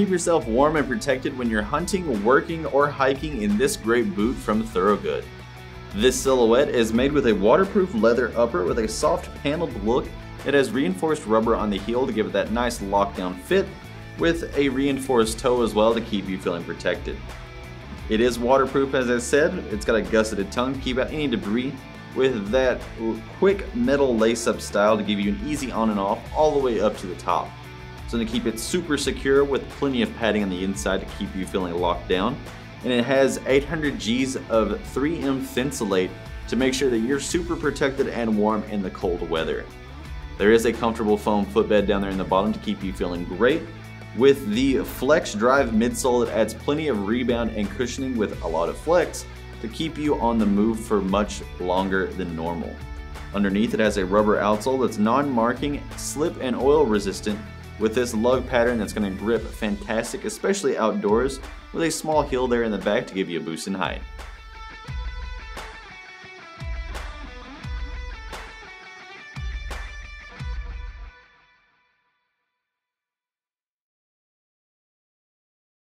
keep yourself warm and protected when you're hunting, working, or hiking in this great boot from Thorogood. This silhouette is made with a waterproof leather upper with a soft paneled look. It has reinforced rubber on the heel to give it that nice lockdown fit, with a reinforced toe as well to keep you feeling protected. It is waterproof as I said, it's got a gusseted tongue to keep out any debris, with that quick metal lace-up style to give you an easy on and off all the way up to the top. So to keep it super secure with plenty of padding on the inside to keep you feeling locked down and it has 800 Gs of 3M Thinsulate to make sure that you're super protected and warm in the cold weather. There is a comfortable foam footbed down there in the bottom to keep you feeling great. With the Flex Drive midsole, it adds plenty of rebound and cushioning with a lot of flex to keep you on the move for much longer than normal. Underneath it has a rubber outsole that's non-marking, slip and oil resistant with this lug pattern that's going to grip fantastic, especially outdoors, with a small heel there in the back to give you a boost in height.